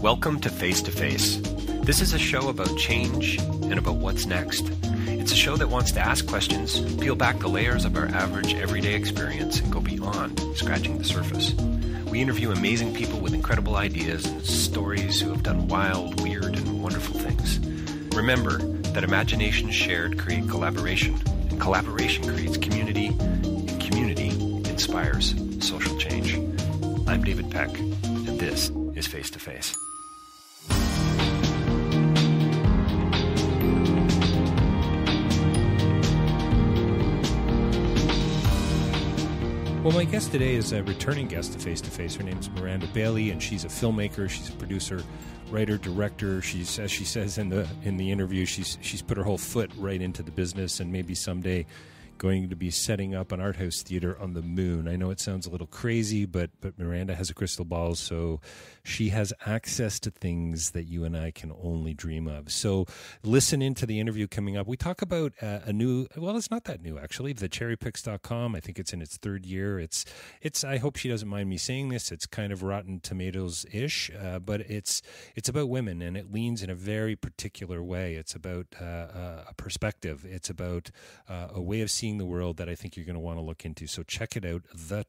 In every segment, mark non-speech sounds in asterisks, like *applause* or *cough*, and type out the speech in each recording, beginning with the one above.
Welcome to Face to Face. This is a show about change and about what's next. It's a show that wants to ask questions, peel back the layers of our average everyday experience, and go beyond scratching the surface. We interview amazing people with incredible ideas and stories who have done wild, weird, and wonderful things. Remember that imagination shared create collaboration, and collaboration creates community, and community inspires social change. I'm David Peck, and this is Face to Face. Well, my guest today is a returning guest to Face to Face. Her name is Miranda Bailey, and she's a filmmaker. She's a producer, writer, director. She's, as she says in the in the interview, she's she's put her whole foot right into the business, and maybe someday going to be setting up an art house theater on the moon. I know it sounds a little crazy, but but Miranda has a crystal ball, so she has access to things that you and I can only dream of. So listen into the interview coming up. We talk about uh, a new well, it's not that new actually. The cherrypicks.com. I think it's in its third year. It's it's I hope she doesn't mind me saying this. It's kind of rotten tomatoes ish, uh, but it's it's about women and it leans in a very particular way. It's about uh, uh a perspective. It's about uh, a way of seeing the world that I think you're going to want to look into. So check it out, The.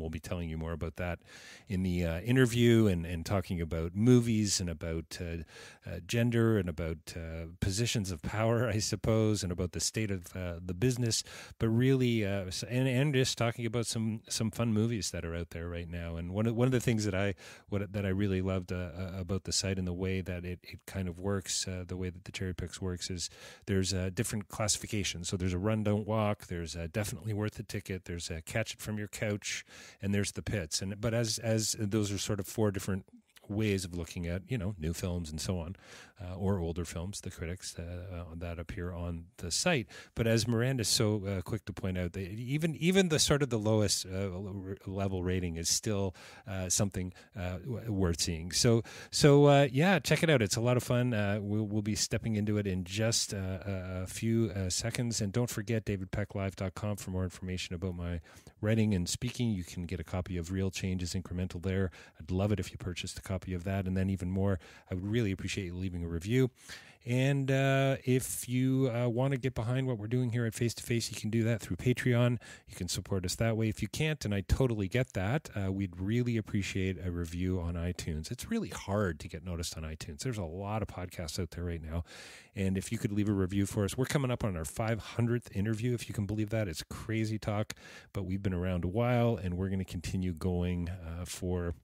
We'll be telling you more about that in the uh, interview and, and talking about movies and about uh, uh, gender and about uh, positions of power, I suppose, and about the state of uh, the business. But really, and, and just talking about some some fun movies that are out there right now. And one of one of the things that I what that I really loved about the site and the way that it, it kind of works, the way that the CherryPicks works is there's different classifications. So there's a run, don't walk. There's definitely worth the ticket. There's a catch it from your couch, and there's the pits. And but as as those are sort of four different ways of looking at you know new films and so on, uh, or older films, the critics uh, uh, that appear on the site. But as Miranda's so uh, quick to point out, even even the sort of the lowest uh, level rating is still something worth seeing. So so yeah, check it out. It's a lot of fun. We'll, we'll, be stepping into it in just a few seconds. And don't forget davidpecklive.com for more information about my writing and speaking. You can get a copy of Real Change Is Incremental there. I'd love it if you purchased a copy of that. And then even more, I would really appreciate you leaving a review. And uh, if you uh, want to get behind what we're doing here at Face to Face, you can do that through Patreon. You can support us that way. If you can't, and I totally get that, uh, we'd really appreciate a review on iTunes. It's really hard to get noticed on iTunes. There's a lot of podcasts out there right now. And if you could leave a review for us, we're coming up on our 500th interview, if you can believe that. It's crazy talk, but we've been around a while and we're going to continue going uh, for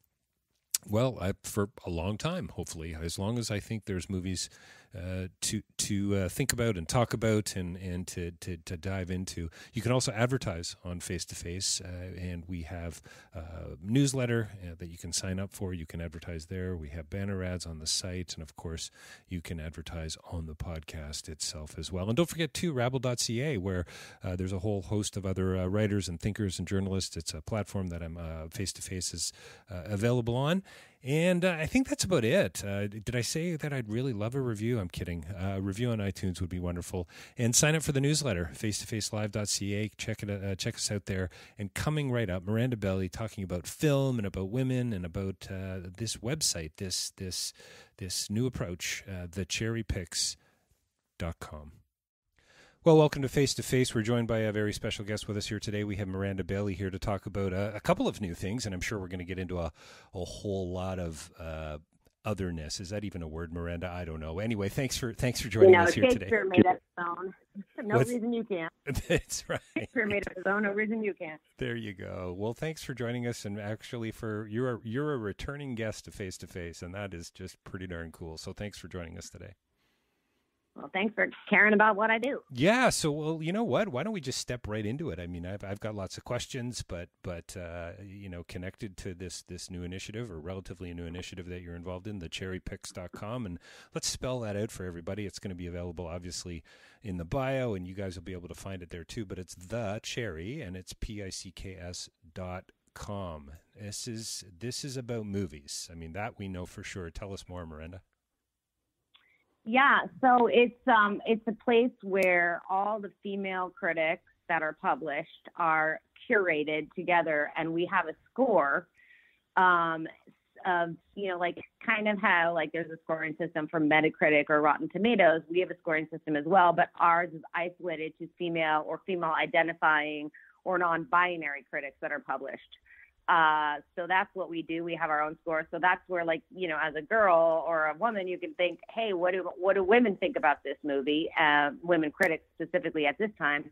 well, I, for a long time, hopefully, as long as I think there's movies uh, to to uh, think about and talk about and and to, to, to dive into. You can also advertise on Face to Face, and we have a newsletter uh, that you can sign up for. You can advertise there. We have banner ads on the site, and of course, you can advertise on the podcast itself as well. And don't forget too, Rabble.ca, where uh, there's a whole host of other uh, writers and thinkers and journalists. It's a platform that I'm Face to Face is available on. And uh, I think that's about it. Uh, did I say that I'd really love a review? I'm kidding. Uh, a review on iTunes would be wonderful. And sign up for the newsletter, face-to-facelive.ca. Check it. Uh, check us out there. And coming right up, Miranda Bailey talking about film and about women and about uh, this website, this this this new approach, uh, thecherrypicks.com. Well, welcome to Face to Face. We're joined by a very special guest with us here today. We have Miranda Bailey here to talk about a, a couple of new things, and I'm sure we're going to get into a, a whole lot of uh, otherness. Is that even a word, Miranda? I don't know. Anyway, thanks for thanks for joining you know, us here today. Shakespeare made up his own. No What's, reason you can't. *laughs* That's right. Shakespeare made up his own. No reason you can't. There you go. Well, thanks for joining us, and actually, for you're a, you're a returning guest to Face to Face, and that is just pretty darn cool. So, thanks for joining us today. Well, thanks for caring about what I do. Yeah. So, well, you know what? Why don't we just step right into it? I mean, I've I've got lots of questions, but but uh, you know, connected to this this new initiative or relatively new initiative that you're involved in, the cherrypicks.com, and let's spell that out for everybody. It's going to be available, obviously, in the bio, and you guys will be able to find it there too. But it's the cherry, and it's p i c k s dot com. This is this is about movies. I mean, that we know for sure. Tell us more, Miranda. Yeah, so it's um it's a place where all the female critics that are published are curated together, and we have a score um, of, you know, like kind of how like there's a scoring system for Metacritic or Rotten Tomatoes. We have a scoring system as well, but ours is isolated to female or female identifying or non-binary critics that are published. Uh, so that's what we do. We have our own score. So that's where, like, you know, as a girl or a woman, you can think, hey, what do what do women think about this movie? Uh, women critics specifically at this time,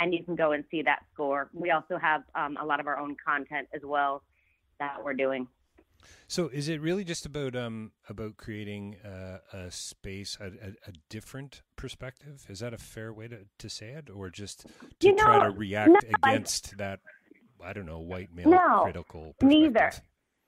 and you can go and see that score. We also have um, a lot of our own content as well that we're doing. So, is it really just about um, about creating uh, a space, a, a, a, different perspective? Is that a fair way to, to say it, or just to you know, try to react no, against I, that? I don't know, white male no, critical. Neither.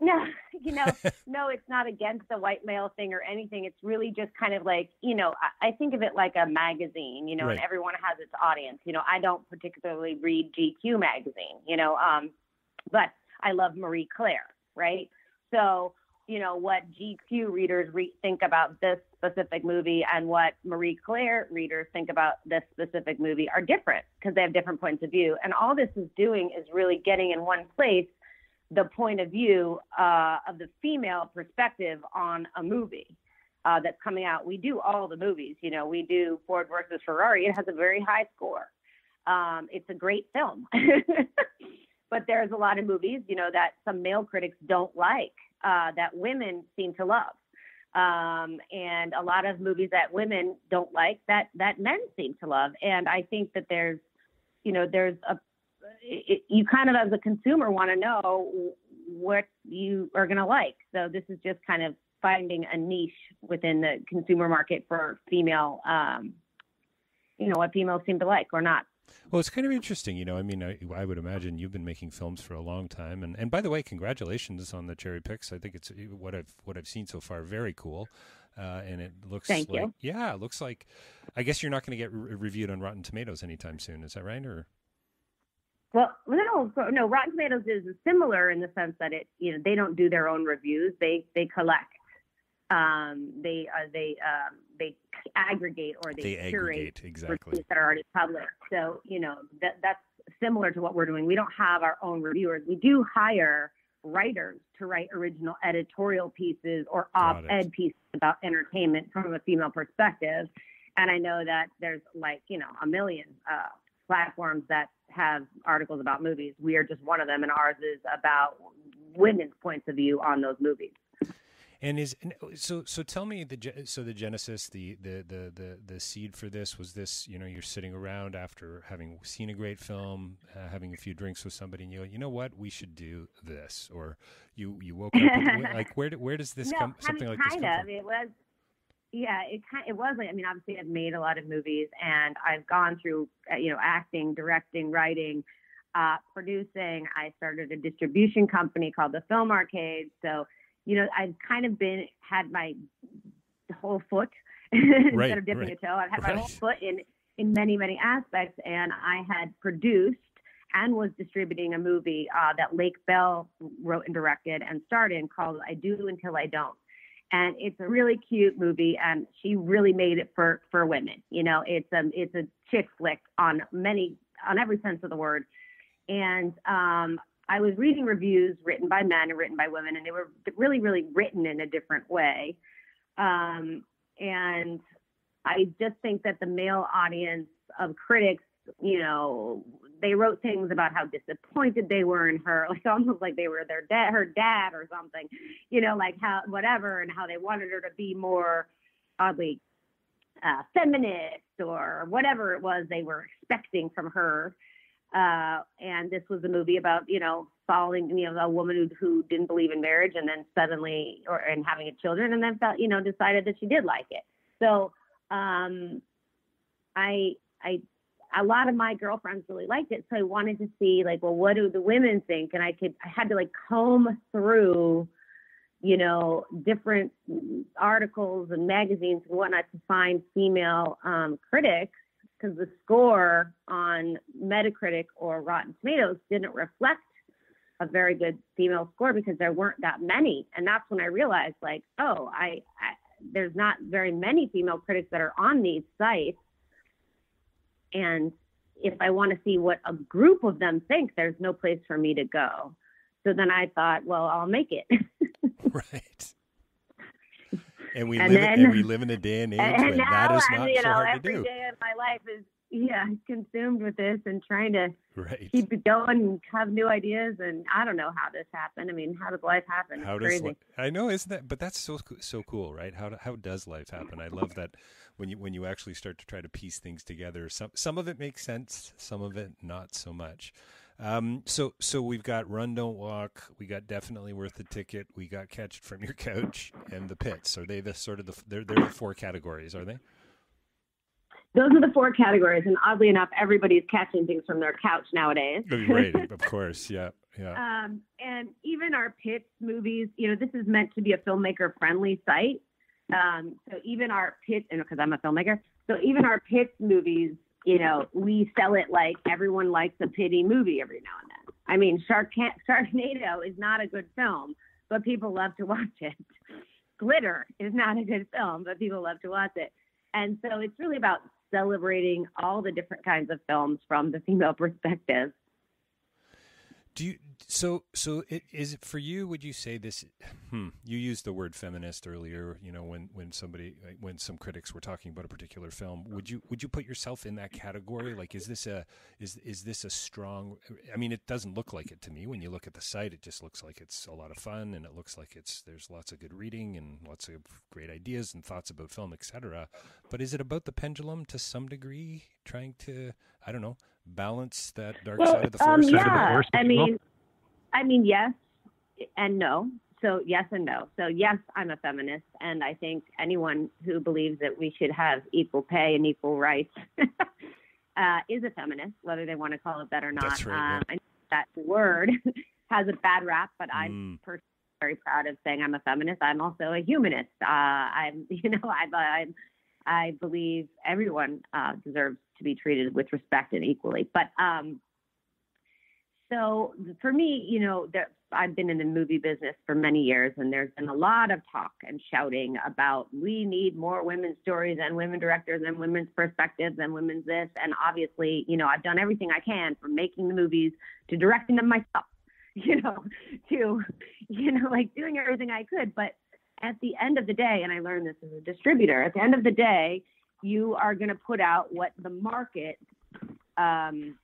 No, *laughs* you know, *laughs* no, it's not against the white male thing or anything. It's really just kind of like, you know, I, I think of it like a magazine, you know, Right. and everyone has its audience. You know, I don't particularly read GQ magazine, you know, um, but I love Marie Claire, right? So, you know, what GQ readers re- think about this specific movie and what Marie Claire readers think about this specific movie are different because they have different points of view. And all this is doing is really getting in one place the point of view uh, of the female perspective on a movie uh, that's coming out. We do all the movies. You know, we do Ford versus Ferrari. It has a very high score. Um, it's a great film. *laughs* but there's a lot of movies, you know, that some male critics don't like uh, that women seem to love. Um, and a lot of movies that women don't like that that men seem to love. And I think that there's, you know, there's a it, you kind of as a consumer want to know what you are going to like. So this is just kind of finding a niche within the consumer market for female, um, you know, what females seem to like or not. Well, it's kind of interesting, you know. I mean, I, I would imagine you've been making films for a long time, and, and by the way, congratulations on the CherryPicks. I think it's what I've what I've seen so far very cool, uh, and it looks Thank like you. yeah, it looks like. I guess you're not going to get re- reviewed on Rotten Tomatoes anytime soon, is that right? Or Well, no, no. Rotten Tomatoes is similar in the sense that it, you know, they don't do their own reviews. They they collect, um, they uh, they um, they aggregate or they, they curate aggregate exactly. that are already published. So you know that that's similar to what we're doing. We don't have our own reviewers. We do hire writers to write original editorial pieces or op-ed pieces about entertainment from a female perspective. And I know that there's like you know a million uh, platforms that have articles about movies. We are just one of them, and ours is about women's points of view on those movies. And is and so so tell me the so the genesis the, the the the the seed for this was this you know you're sitting around after having seen a great film uh, having a few drinks with somebody and you go you know what we should do this or you you woke up like where where does this *laughs* no, come I something mean, like this kind come of. It was, yeah, it kind, it was like. I mean, obviously, I've made a lot of movies, and I've gone through, uh, you know, acting, directing, writing, uh, producing. I started a distribution company called the Film Arcade. So, you know, I've kind of been had my whole foot *laughs* Right, instead of dipping right, a toe. I've had my whole foot in in many many aspects, and I had produced and was distributing a movie uh, that Lake Bell wrote and directed and starred in called I Do Until I Don't. And it's a really cute movie, and she really made it for for women. You know, it's a it's a chick flick on many on every sense of the word. And um, I was reading reviews written by men and written by women, and they were really really written in a different way. Um, and I just think that the male audience of critics, you know, they wrote things about how disappointed they were in her, *laughs* like almost like they were their dad, her dad or something, you know, like how whatever, and how they wanted her to be more oddly uh, feminist or whatever it was they were expecting from her. Uh, and this was a movie about, you know, following, you know, a woman who, who didn't believe in marriage and then suddenly, or and having a children, and then felt, you know, decided that she did like it. So, um, I, I, a lot of my girlfriends really liked it, so I wanted to see like, well, what do the women think? And I could, I had to like comb through, you know, different articles and magazines and whatnot to find female um, critics because the score on Metacritic or Rotten Tomatoes didn't reflect a very good female score because there weren't that many. And that's when I realized, like, oh, I, I there's not very many female critics that are on these sites. And if I want to see what a group of them think, there's no place for me to go. So then I thought, well, I'll make it. *laughs* right. And we And live then- and we live in a day and *laughs* age and now that is not you so know, hard to do. day of my life is yeah consumed with this and trying to Right. keep it going and have new ideas. And I don't know how this happened. I mean, how does life happen? It's How does crazy. I know isn't that but that's so so cool, right? How how does life happen? I love that when you when you actually start to try to piece things together. Some some of it makes sense, some of it not so much. Um, so so we've got Run Don't Walk, we got Definitely Worth the Ticket, we got Catch It From Your Couch, and The Pits. Are they the sort of the they're they're the four categories, are they? Those are the four categories, and oddly enough, everybody's catching things from their couch nowadays. right, *laughs* of course, yeah, yeah. Um, and even our pits movies, you know, this is meant to be a filmmaker friendly site. Um, so even our pits, because I'm a filmmaker, so even our pits movies, you know, we sell it like everyone likes a pity movie every now and then. I mean, Shark Sharknado is not a good film, but people love to watch it. Glitter is not a good film, but people love to watch it. And so it's really about celebrating all the different kinds of films from the female *laughs* perspective. Do you so so it, is it for you? Would you say this? Hmm, you used the word feminist earlier. You know when when somebody when some critics were talking about a particular film. Would you would you put yourself in that category? Like is this a is is this a strong? I mean, it doesn't look like it to me when you look at the site. It just looks like it's a lot of fun and it looks like it's there's lots of good reading and lots of great ideas and thoughts about film, etc. But is it about the pendulum to some degree, trying to I don't know balance that dark Well, side of the um, force? yeah. force, I mean, I mean, yes and no. So yes and no. So yes, I'm a feminist, and I think anyone who believes that we should have equal pay and equal rights *laughs* uh, is a feminist, whether they want to call it that or not. That's right, um, I know that word *laughs* has a bad rap, but I'm Mm. personally very proud of saying I'm a feminist. I'm also a humanist. Uh, I'm, *laughs* you know, I, I, I believe everyone uh, deserves to be treated with respect and equally. But um, so for me, you know, there, I've been in the movie business for many years, and there's been a lot of talk and shouting about we need more women's stories and women directors and women's perspectives and women's this. And obviously, you know, I've done everything I can from making the movies to directing them myself, *laughs* you know, to, you know, like doing everything I could. But at the end of the day, and I learned this as a distributor, at the end of the day, you are going to put out what the market, um,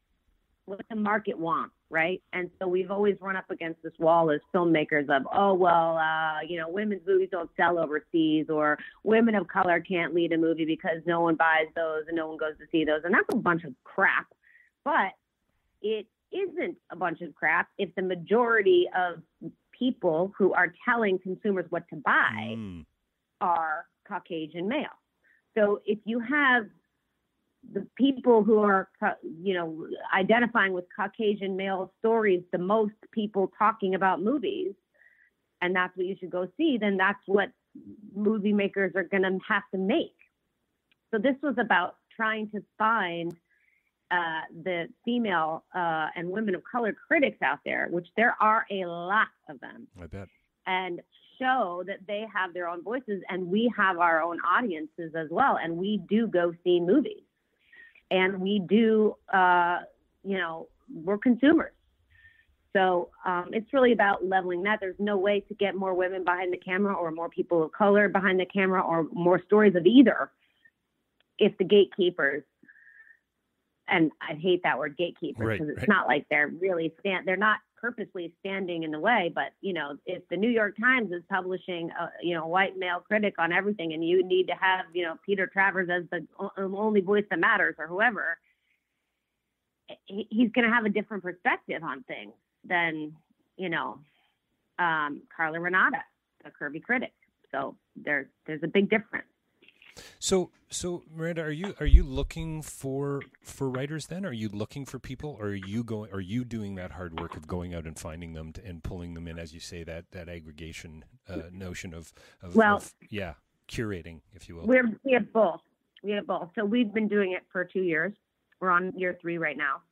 what the market wants, right? And so we've always run up against this wall as filmmakers of, oh well, uh, you know, women's movies don't sell overseas, or women of color can't lead a movie because no one buys those and no one goes to see those, and that's a bunch of crap. But it isn't a bunch of crap if the majority of people who are telling consumers what to buy Mm. are Caucasian male. So if you have the people who are, you know, identifying with Caucasian male stories, the most people talking about movies, and that's what you should go see, then that's what movie makers are going to have to make. So this was about trying to find uh, the female uh, and women of color critics out there, which there are a lot of them I bet. and show that they have their own voices and we have our own audiences as well. And we do go see movies. And we do uh, you know we're consumers. So um, it's really about leveling that. There's no way to get more women behind the camera or more people of color behind the camera or more stories of either if the gatekeepers and I hate that word gatekeepers Right, because it's right. not like they're really stand they're not purposely standing in the way but you know if the New York Times is publishing a you know white male critic on everything and you need to have you know Peter Travers as the only voice that matters or whoever he's going to have a different perspective on things than you know um, Carla Renata the curvy critic. So there's there's a big difference So, so Miranda, are you are you looking for for writers then? Are you looking for people, or are you going? Are you doing that hard work of going out and finding them to, and pulling them in, as you say that that aggregation uh, notion of, of Well- of, yeah curating, if you will. We're we have both. We have both. So we've been doing it for two years. We're on year three right now.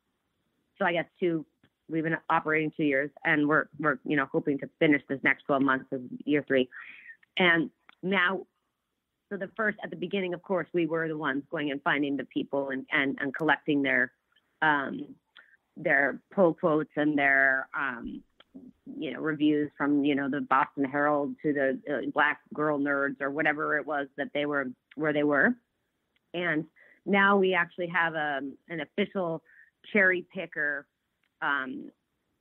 So I guess two. We've been operating two years, and we're we're you know hoping to finish this next twelve months of year three. And now, so the first at the beginning, of course, we were the ones going and finding the people and and, and collecting their um, their pull quotes and their um, you know know reviews from you know the Boston Herald to the uh, Black Girl Nerds or whatever it was that they were where they were, and now we actually have a um, an official cherry picker um,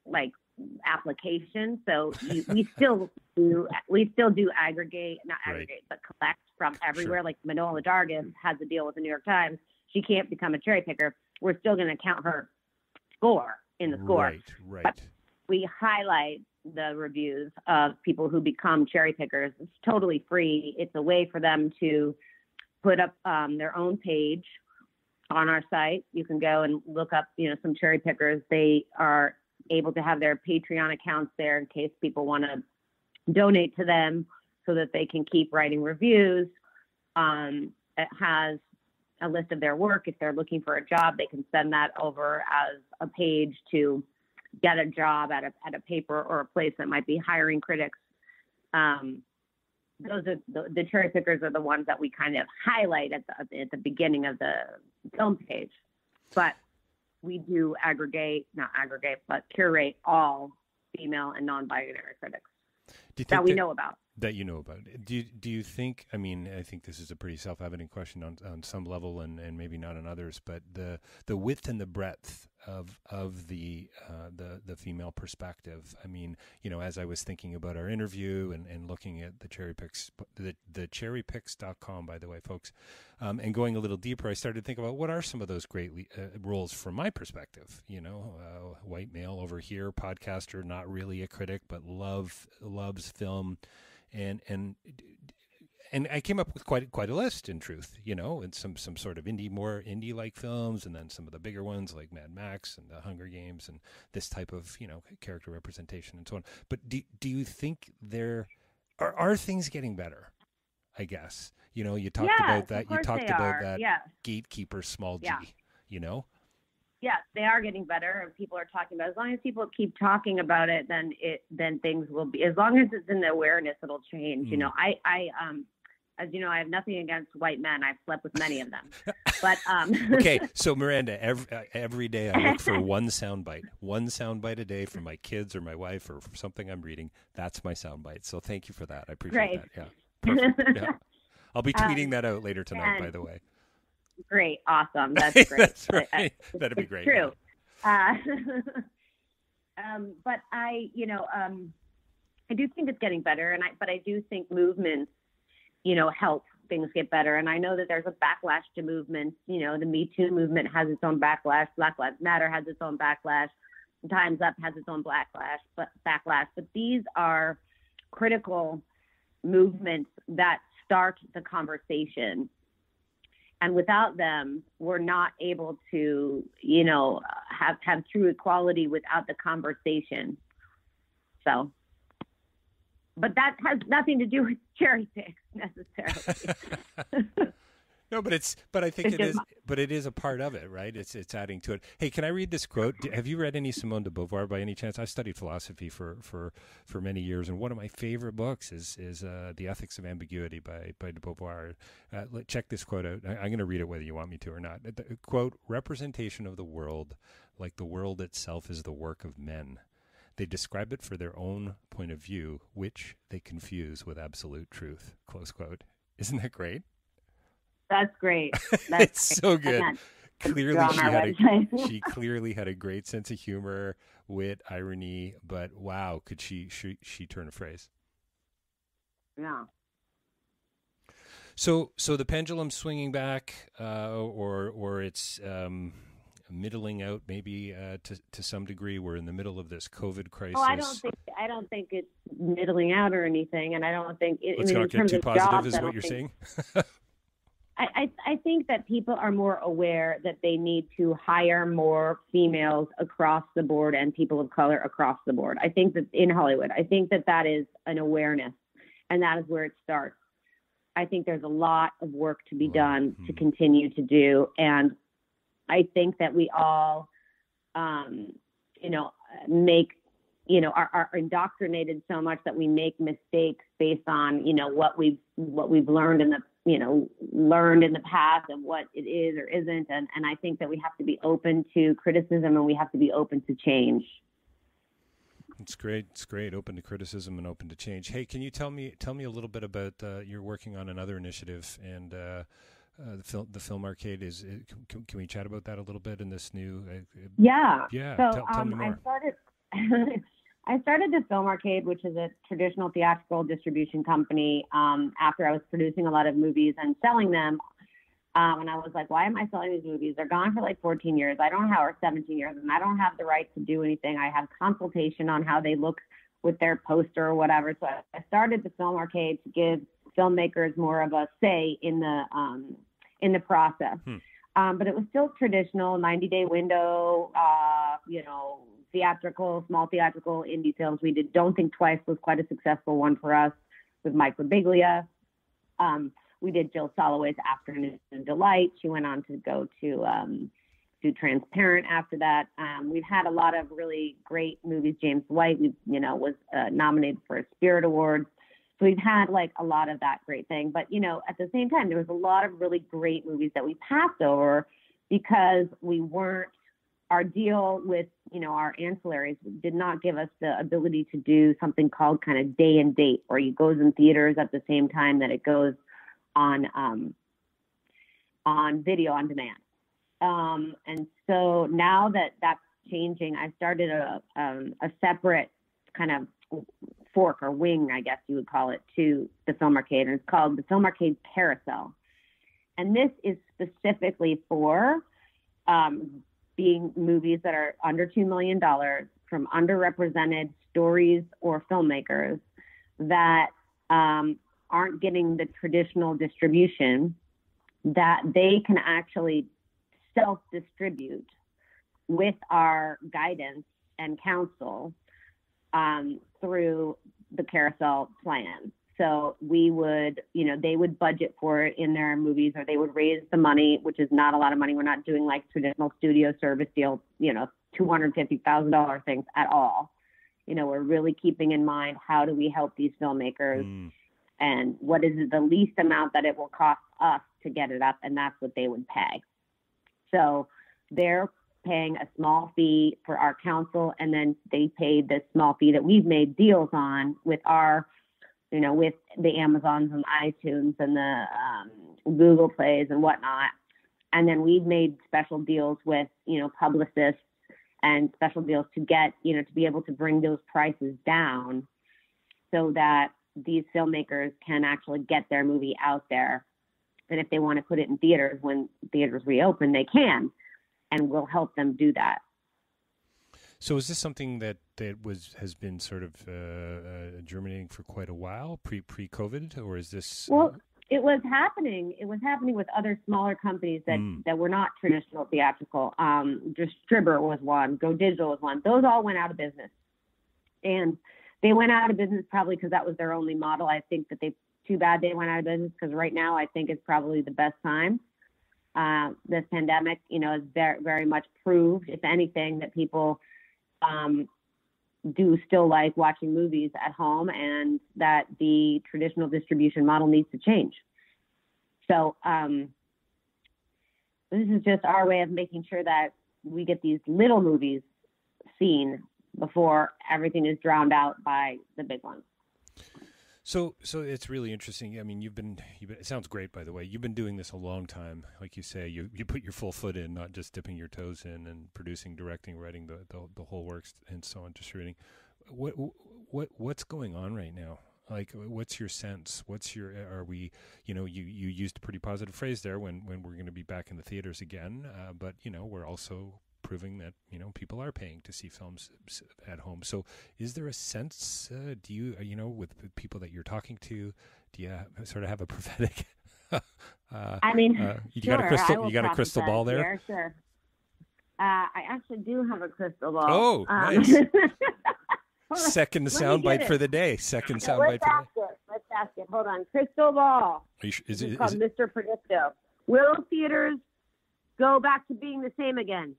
like application. So you, *laughs* we still do we still do aggregate, not aggregate, right. but collect from everywhere. Sure. Like Manohla Dargis has a deal with the New York Times. She can't become a cherry picker. We're still going to count her score in the score. Right, right. But we highlight the reviews of people who become cherry pickers. It's totally free. It's a way for them to put up um, their own page on our site. You can go and look up, you know, some cherry pickers. They are able to have their Patreon accounts there in case people want to donate to them so that they can keep writing reviews. Um, it has a list of their work. If they're looking for a job, they can send that over as a page to get a job at a, at a paper or a place that might be hiring critics. Um, those are the, the, cherry pickers are the ones that we kind of highlight at the, at the beginning of the film page. But we do aggregate, not aggregate, but curate all female and non-binary critics that we know about that you know about. Do do you think? I mean, I think this is a pretty self-evident question on, on some level, and, and maybe not on others. But the the width and the breadth of of the uh, the the female perspective. I mean, you know, as I was thinking about our interview and, and looking at the CherryPicks, the the cherrypicks.com, by the way, folks, um, and going a little deeper, I started to think about what are some of those great uh, roles from my perspective. You know, uh, white male over here, podcaster, not really a critic, but love loves film and and and I came up with quite quite a list in truth, you know, and some some sort of indie more indie like films, and then some of the bigger ones like Mad Max and The Hunger Games, and this type of you know character representation and so on. But do do you think there are are things getting better? I guess you know you talked yes, about that. You talked about are. that yeah. gatekeeper small g. Yeah. You know yes, they are getting better, and people are talking about. It. As long as people keep talking about it, then it then things will be. As long as it's in the awareness, it'll change. Mm. You know, I I um. As you know, I have nothing against white men. I've slept with many of them, *laughs* but um. *laughs* okay, so Miranda, every every day I look for *laughs* one soundbite, one soundbite a day for my kids or my wife or something I'm reading. That's my soundbite. So thank you for that. I appreciate Great. that. Yeah, yeah. I'll be tweeting um, that out later tonight. And, by the way. Great, awesome. That's *laughs* great. That's right. That'd be great. True. Uh, *laughs* um, but I, you know, um, I do think it's getting better, and I, but I do think movements, you know, help things get better. And I know that there's a backlash to movements. You know, the Me Too movement has its own backlash. Black Lives Matter has its own backlash. Times Up has its own backlash. But backlash. But these are critical movements that start the conversation and without them we're not able to you know have have true equality without the conversation. So but that has nothing to do with *laughs* CherryPicks necessarily *laughs* No, but it's but I think it is but it is a part of it, right? It's it's adding to it. Hey, can I read this quote? Have you read any Simone de Beauvoir by any chance? I studied philosophy for for for many years, and one of my favorite books is is uh, The Ethics of Ambiguity by by de Beauvoir. Uh, let, check this quote out. I, am going to read it whether you want me to or not. The, quote: "Representation of the world, like the world itself, is the work of men." They describe it for their own point of view, which they confuse with absolute truth. Close quote. Isn't that great? That's great. *laughs* That's it's so good. Clearly, she had a, she *laughs* clearly had a great sense of humor, wit, irony. But wow, could she she, she turn a phrase? Yeah. So so the pendulum swinging back, uh, or or it's um, middling out maybe uh, to to some degree. We're in the middle of this COVID crisis. Oh, I don't think I don't think it's middling out or anything, and I don't think it, let's I mean, not get too positive. Jobs, is what you're think, saying? *laughs* I, I, think that people are more aware that they need to hire more females across the board and people of color across the board. I think that in Hollywood, I think that that is an awareness, and that is where it starts. I think there's a lot of work to be done to continue to do, and I think that we all, um, you know, make you know are, are, indoctrinated so much that we make mistakes based on you know what we've what we've learned in the you know learned in the past of what it is or isn't and and I think that we have to be open to criticism and we have to be open to change It's great. It's great. Open to criticism and open to change. Hey, can you tell me tell me a little bit about uh, you're working on another initiative and uh, uh, the film the film arcade is. Can, can, we chat about that a little bit in this new? Uh, yeah. Yeah. So tell, tell um, I started. *laughs* I started the Film Arcade, which is a traditional theatrical distribution company, um, after I was producing a lot of movies and selling them. Um, and I was like, why am I selling these movies? They're gone for like 14 years. I don't have, or 17 years, and I don't have the right to do anything. I have consultation on how they look with their poster or whatever. So I started the Film Arcade to give filmmakers more of a say in the um, in the process. Hmm. Um, but it was still traditional, 90 day window, uh, you know, theatrical, small theatrical indie films. We did Don't Think Twice was quite a successful one for us with Mike Birbiglia. Um, we did Jill Soloway's Afternoon Delight. She went on to go to um, do Transparent after that. Um, we've had a lot of really great movies. James White, we you know, was uh, nominated for a Spirit Award. So we've had like a lot of that great thing. But you know, at the same time, there was a lot of really great movies that we passed over because we weren't our deal with you know our ancillaries did not give us the ability to do something called kind of day and date where it goes in theaters at the same time that it goes on um, on video on demand. Um, and so now that that's changing i started a um, a separate kind of fork or wing i guess you would call it to the film arcade and it's called the film arcade carousel. And this is specifically for um, being movies that are under $2 million from underrepresented stories or filmmakers that um, aren't getting the traditional distribution that they can actually self distribute with our guidance and counsel um, through the carousel plan. So we would, you know, they would budget for it in their movies or they would raise the money, which is not a lot of money. We're not doing like traditional studio service deal, you know, $250,000 things at all. You know, we're really keeping in mind how do we help these filmmakers mm. and what is the least amount that it will cost us to get it up. And that's what they would pay. So they're paying a small fee for our counsel and then they paid this small fee that we've made deals on with our you know, with the Amazons and iTunes and the um, Google Plays and whatnot. And then we've made special deals with, you know, publicists and special deals to get, you know, to be able to bring those prices down so that these filmmakers can actually get their movie out there. And if they want to put it in theaters when theaters reopen, they can. And we'll help them do that. So is this something that, that was has been sort of uh, uh, germinating for quite a while, pre pre COVID, or is this? Uh, well, it was happening. It was happening with other smaller companies that mm. that were not traditional theatrical. Um, Distribber was one. Go Digital was one. Those all went out of business, and they went out of business probably because that was their only model. I think that they too bad they went out of business because right now I think it's probably the best time. Uh, this pandemic, you know, has very very much proved, if anything, that people um, do still like watching movies at home and that the traditional distribution model needs to change. So um, this is just our way of making sure that we get these little movies seen before everything is drowned out by the big ones. So, so it's really interesting. I mean, you've been, you've been, it sounds great, by the way. You've been doing this a long time, like you say. You you put your full foot in, not just dipping your toes in, and producing, directing, writing the the, the whole works, and so on, distributing. What what what's going on right now? Like, what's your sense? What's your are we? You know, you you used a pretty positive phrase there when when we're going to be back in the theaters again, uh, but you know, we're also proving that you know people are paying to see films at home. So, is there a sense? Uh, do you you know with people that you're talking to, do you sort of have a *laughs* prophetic? uh, I mean, uh, you sure, got a crystal. You got a crystal ball there. Here, sure. Uh, I actually do have a crystal ball. Oh, um, nice. *laughs* Second soundbite for the day. Second soundbite for the day. It. Let's ask it. Hold on. Crystal ball. You, is it, called Mr. Predicto. Will theaters go back to being the same again?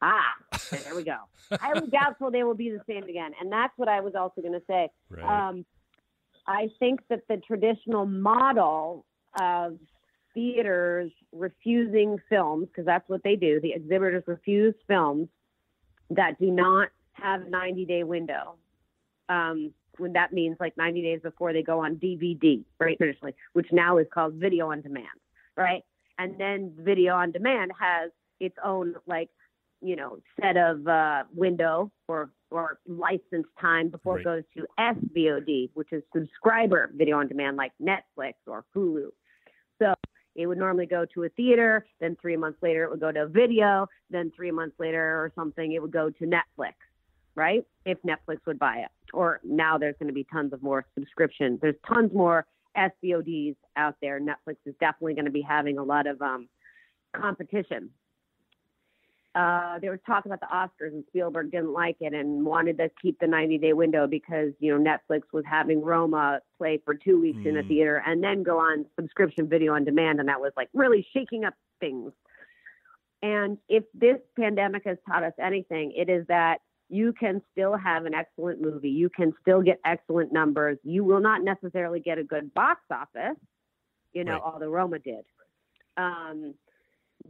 Ah, there we go. *laughs* Highly doubtful they will be the same again. And that's what I was also going to say. Right. Um, I think that the traditional model of theaters refusing films because that's what they do. The exhibitors refuse films that do not have a 90 day window. Um, when that means like 90 days before they go on DVD, right? Traditionally, which now is called video on demand, right? And then video on demand has its own like, you know, set of uh, window or or license time before Right. it goes to SVOD, which is subscriber video on demand, like Netflix or Hulu. So it would normally go to a theater, then three months later it would go to a video, then three months later or something it would go to Netflix, right? If Netflix would buy it. Or now there's going to be tons of more subscription. There's tons more SVODs out there. Netflix is definitely going to be having a lot of um, competition. Uh, there was talk about the Oscars and Spielberg didn't like it and wanted to keep the 90 day window because, you know, Netflix was having Roma play for two weeks in a Mm. theater and then go on subscription video on demand. And that was like really shaking up things. And if this pandemic has taught us anything, it is that you can still have an excellent movie. You can still get excellent numbers. You will not necessarily get a good box office, you know, Right. although Roma did. Um,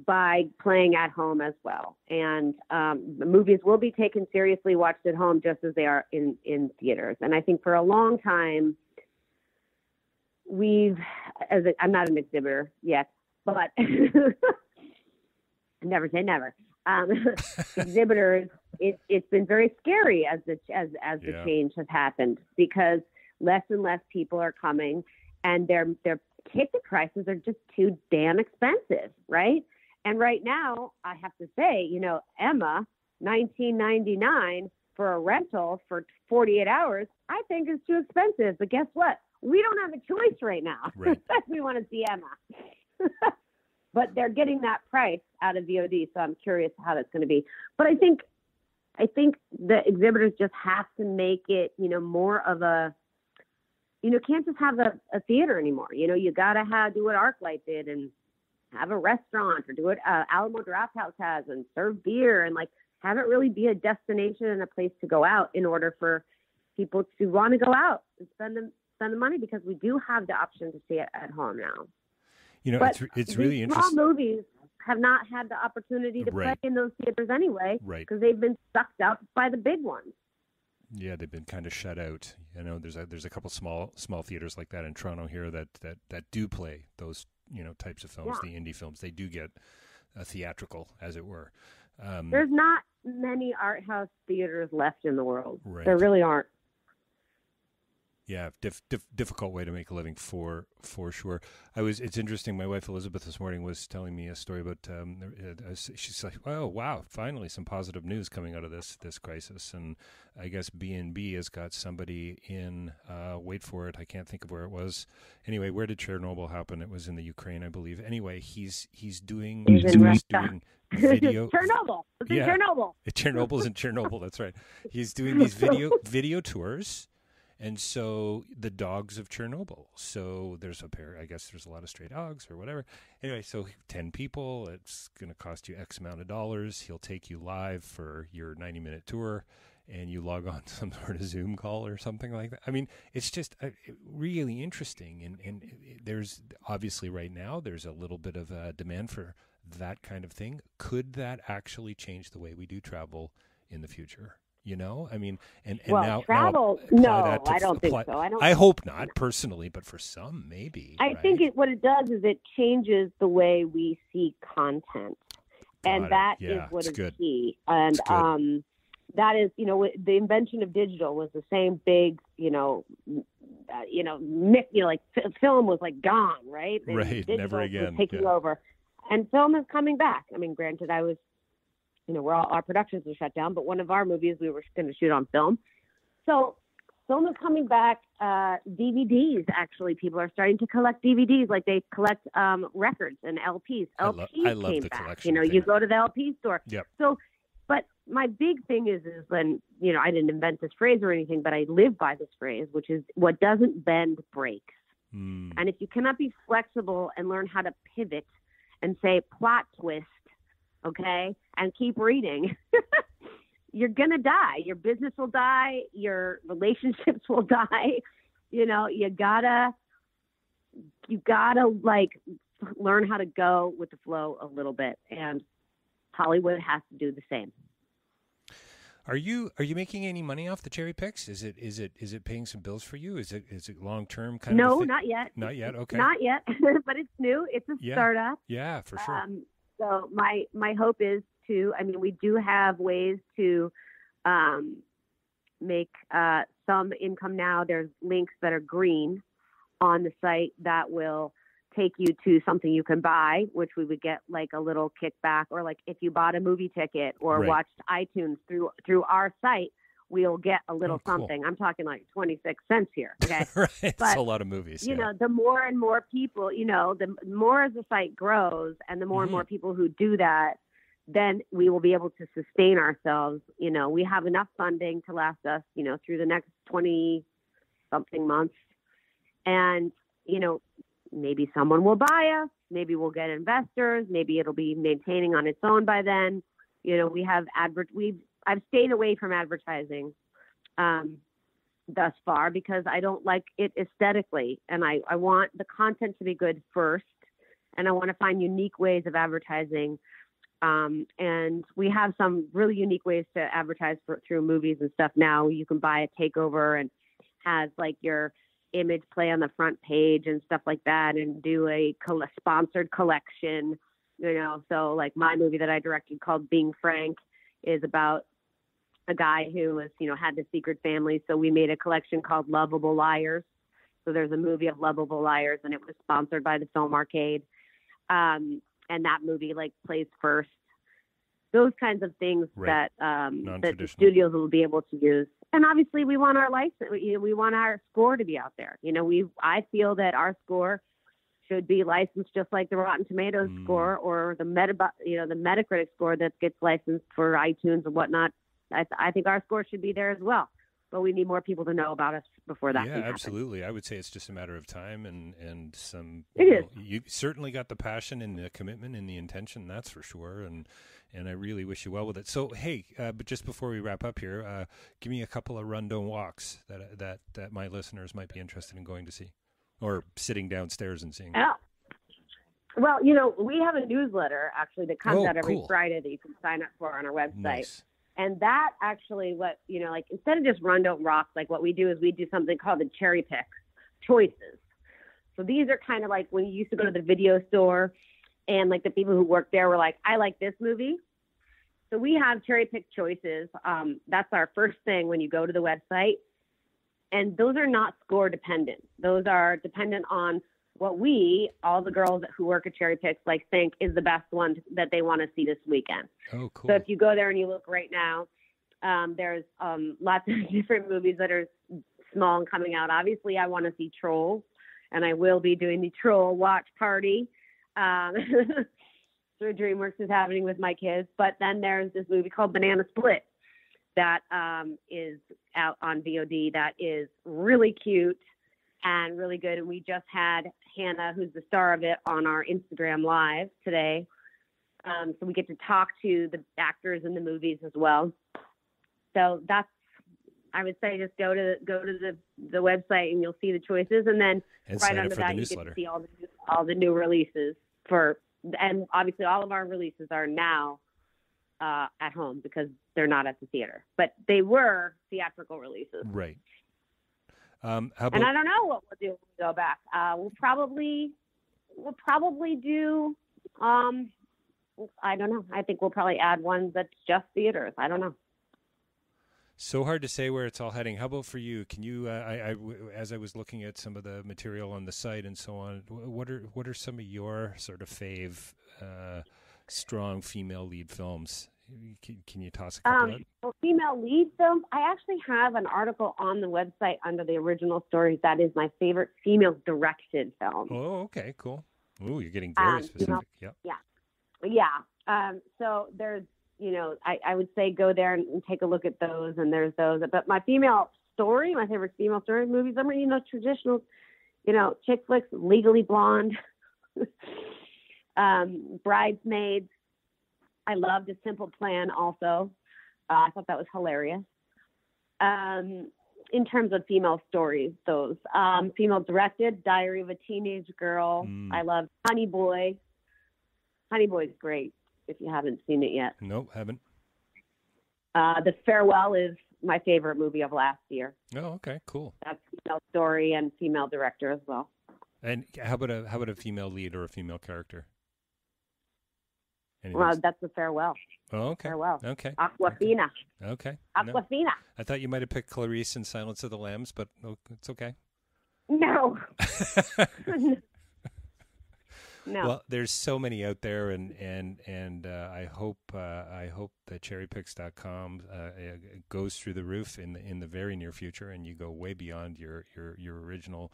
by playing at home as well. And um, the movies will be taken seriously, watched at home, just as they are in, in theaters. And I think for a long time, we've, as a, I'm not an exhibitor yet, but *laughs* never say never. Um, *laughs* exhibitors, it, it's been very scary as the as as the Yeah. change has happened because less and less people are coming, and their their ticket prices are just too damn expensive, right? And right now, I have to say, you know, Emma, 1999 for a rental for 48 hours, I think is too expensive. But guess what? We don't have a choice right now. Right. *laughs* we want to see Emma. *laughs* but they're getting that price out of VOD, so I'm curious how that's going to be. But I think, I think the exhibitors just have to make it, you know, more of a, you know, can't just have a, a theater anymore. You know, you got to have do what ArcLight did and have a restaurant or do what uh, Alamo Drafthouse has and serve beer and like have it really be a destination and a place to go out in order for people to want to go out and spend the spend the money because we do have the option to see it at home now. You know, But it's it's really small interesting. movies have not had the opportunity to Right. play in those theaters anyway Right. because they've been sucked up by the big ones. Yeah, they've been kind of shut out. You know, there's a there's a couple small small theaters like that in Toronto here that that that do play those you know types of films, Yeah. the indie films. They do get a theatrical, as it were. Um, There's not many art house theaters left in the world. Right. There really aren't. Yeah, diff, diff, difficult way to make a living for for sure. I was. It's interesting. My wife Elizabeth this morning was telling me a story about. Um, uh, uh, she's like, "Oh, wow! Finally, some positive news coming out of this this crisis." And I guess B and B has got somebody in. Uh, wait for it. I can't think of where it was. Anyway, where did Chernobyl happen? It was in the Ukraine, I believe. Anyway, he's he's doing He's he's doing *laughs* video. Chernobyl. It's in Yeah. Chernobyl. Chernobyl's in Chernobyl. That's right. He's doing *laughs* these video video tours, and so the dogs of Chernobyl. So there's a pair. I guess there's a lot of stray dogs or whatever. Anyway, so ten people. It's going to cost you X amount of dollars. He'll take you live for your 90 minute tour. And you log on *laughs* some sort of Zoom call or something like that. I mean, it's just uh, really interesting. And, and there's obviously right now there's a little bit of a demand for that kind of thing. Could that actually change the way we do travel in the future? You know, I mean, and, and well, now now travel. apply no, I don't apply- think so. I don't. I hope not personally, but for some, maybe. I right? think it, what it does is it changes the way we see content, Got and it. that is Yeah, what it's is good. key. And um, that is, you know, the invention of digital was the same big, you know, uh, you know, you know, like f- film was like gone, right? And Right, never again, taking yeah. over, and film is coming back. I mean, granted, I was, you know, we're all our productions were shut down, but one of our movies we were going to shoot on film, so film is coming back. Uh, DVDs, actually, people are starting to collect DVDs like they collect um, records and LPs. I LPs lo- I love came back. You know, thing. you go to the LP store. Yep. So, but my big thing is, is when you know, I didn't invent this phrase or anything, but I live by this phrase, which is what doesn't bend breaks. Mm, And if you cannot be flexible and learn how to pivot and say plot twist, okay, and keep reading, *laughs* you're going to die. Your business will die. Your relationships *laughs* will die. You know, you gotta, you gotta like learn how to go with the flow a little bit, and Hollywood has to do the same. Are you are you making any money off the CherryPicks? Is it is it is it paying some bills for you? Is it is it long term kind no, of? No, not yet. Not yet. Okay. Not yet, *laughs* but it's new. It's a yeah. startup. Yeah, for sure. Um, so my my hope is to. I mean, we do have ways to um, make uh, some income now. There's links that are green on the site that will take you to something you can buy, which we would get like a little kickback, or like if you bought a movie ticket or right. watched iTunes through through our site, we'll get a little oh, cool. something. I'm talking like 26 cents here. *laughs* Okay, right. But, It's a lot of movies. you yeah. know, the more and more people, you know, the more as the site grows, and the more and Mhm. more people who do that, then we will be able to sustain ourselves. You know, we have enough funding to last us, you know, through the next 20 something months. And, you know, maybe someone will buy us, maybe we'll get investors, maybe it'll be maintaining on its own by then. You know, we have advert we've I've stayed away from advertising um, thus far because I don't like it aesthetically and I, I want the content to be good first and I want to find unique ways of advertising. Um, and we have some really unique ways to advertise for, through movies and stuff now. You can buy a takeover and has like your image play on the front page and stuff like that and do a coll- sponsored collection, you know. So, like my movie that I directed called Being Frank is about a guy who was, you know, had the secret family. So we made a collection called Lovable Liars. So there's a movie of Lovable Liars, and it was sponsored by the Film Arcade. Um, and that movie like plays first. Those kinds of things Right. that um, that the studios will be able to use. And obviously, we want our license. You know, we want our score to be out there. You know, we I feel that our score should be licensed just like the Rotten Tomatoes Mm. score or the Meta, you know, the Metacritic score that gets licensed for iTunes and whatnot. I, I think our score should be there as well. But we need more people to know about us before that yeah, absolutely. I would say it's just a matter of time and and some. It you is. know, you certainly got the passion and the commitment and the intention. That's for sure. And and I really wish you well with it. So hey, uh, but just before we wrap up here, uh, give me a couple of rundown walks that that that my listeners might be interested in going to see, or sitting downstairs and seeing. Yeah. Well, you know, we have a newsletter actually that comes Oh, out every cool. Friday that you can sign up for on our website. Nice. And that actually, what, you know, like instead of just run, don't rock, like what we do is we do something called the cherry pick choices. So these are kind of like when you used to go to the video store and like the people who work there were like, I like this movie. So we have cherry pick choices. Um, that's our first thing when you go to the website. And those are not score dependent. Those are dependent on what we, all the girls who work at CherryPicks, like think is the best one that they want to see this weekend. Oh, cool. So if you go there and you look right now, um, there's um, lots of *laughs* different movies that are small and coming out. Obviously, I want to see Trolls, and I will be doing the Troll watch party. Um, *laughs* through DreamWorks is happening with my kids. But then there's this movie called Banana Split that um, is out on VOD that is really cute and really good. And we just had Hannah, who's the star of it, on our Instagram live today. Um, so we get to talk to the actors in the movies as well. So that's, I would say, just go to go to the the website and you'll see the choices, and then and right under that you newsletter. see all the all the new releases for, and obviously all of our releases are now uh, at home because they're not at the theater, but they were theatrical releases. Right. Um, how And I don't know what we'll do when we go back. Uh, we'll probably we'll probably do um I don't know. I think we'll probably add one that's just theaters. I don't know. So hard to say where it's all heading. How about for you? Can you, uh, I, I as I was looking at some of the material on the site and so on, what are what are some of your sort of fave uh, strong female lead films? Can, can you toss a couple Um, for female lead films, I actually have an article on the website under the original stories. That is my favorite female directed film. Oh, okay, cool. Ooh, you're getting very um, specific. you Yep. Yeah. Um, so there's, you know, I, I would say go there and, and take a look at those, and there's those. But my female story, my favorite female story movies, I'm you know traditional, you know, chick flicks, Legally Blonde, *laughs* um, Bridesmaids. I loved A Simple Plan also. Uh, I thought that was hilarious. Um, in terms of female stories, those um, female directed, Diary of a Teenage Girl. Mm. I love Honey Boy. Honey Boy's great if you haven't seen it yet. Nope, haven't. Uh, the Farewell is my favorite movie of last year. Oh, okay, cool. That's female story and female director as well. And how about a how about a female lead or a female character? Anything Well, that's the Farewell. oh, okay. Farewell. Okay. Awkwafina. Okay. No. Awkwafina. I thought you might have picked Clarice in Silence of the Lambs, but it's okay. No. *laughs* *laughs* no. Well, there's so many out there, and and and uh, I hope uh, I hope that cherrypicks.com uh, uh, goes through the roof in the in the very near future, and you go way beyond your your your original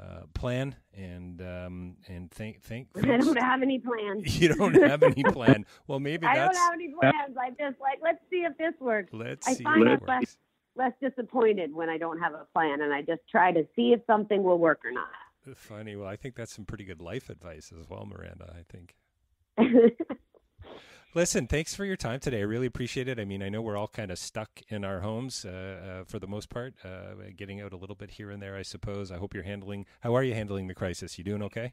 uh, plan. And um, and thank thank. *laughs* I don't have any plans. *laughs* You don't have any *laughs* plan. Well, maybe I that's. don't have any plans. I'm just like, let's see if this works. Let's I see find if less- Less disappointed when I don't have a plan, and I just try to see if something will work or not. Funny. Well, I think that's some pretty good life advice as well, Miranda. I think. Listen, thanks for your time today. I really appreciate it. I mean, I know we're all kind of stuck in our homes uh, uh, for the most part, uh, getting out a little bit here and there, I suppose. I hope you're handling. How are you handling the crisis? You doing okay?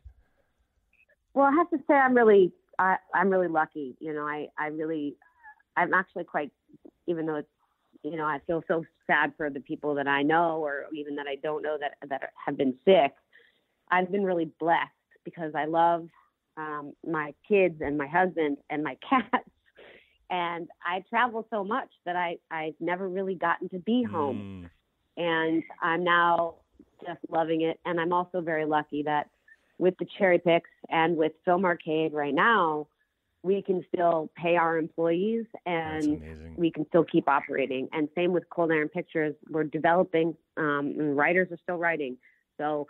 Well, I have to say I'm really I, I'm really lucky. You know, I I really I'm actually quite even though it's you know I feel so sad for the people that I know or even that I don't know that that have been sick. I've been really blessed because I love um, my kids and my husband and my *laughs* cats. And I travel so much that I I've never really gotten to be home Mm, and I'm now just loving it. And I'm also very lucky that with the CherryPicks and with Film Arcade right now, we can still pay our employees and we can still keep operating. And same with Cold Iron Pictures, we're developing, um, and writers are still writing. So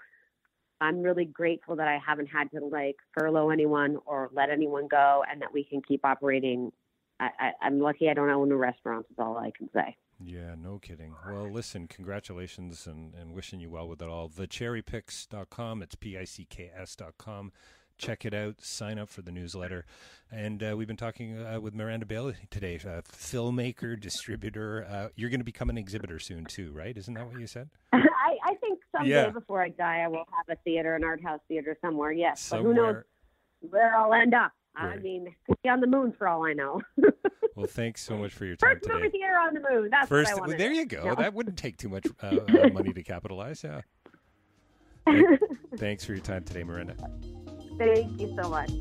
I'm really grateful that I haven't had to like furlough anyone or let anyone go, and that we can keep operating. I, I, I'm lucky I don't own a restaurant. Is all I can say. Yeah, no kidding. Well, listen, congratulations and, and wishing you well with it all. TheCherryPicks.com. It's P I C K S.com. Check it out. Sign up for the newsletter. And uh, we've been talking uh, with Miranda Bailey today, filmmaker, distributor. Uh, you're going to become an exhibitor soon, too, right? Isn't that what you said? *laughs* I, I think someday Yeah. before I die, I will have a theater, an art house theater somewhere. Yes, but who knows where I'll end up? I mean, could be on the moon for all I know. *laughs* Well, thanks so much for your time First movie today. theater on the moon. That's First, what I well, there you go. No. That wouldn't take too much *laughs* uh, uh, money to capitalize. Yeah. *laughs* Thanks for your time today, Miranda. Thank you so much.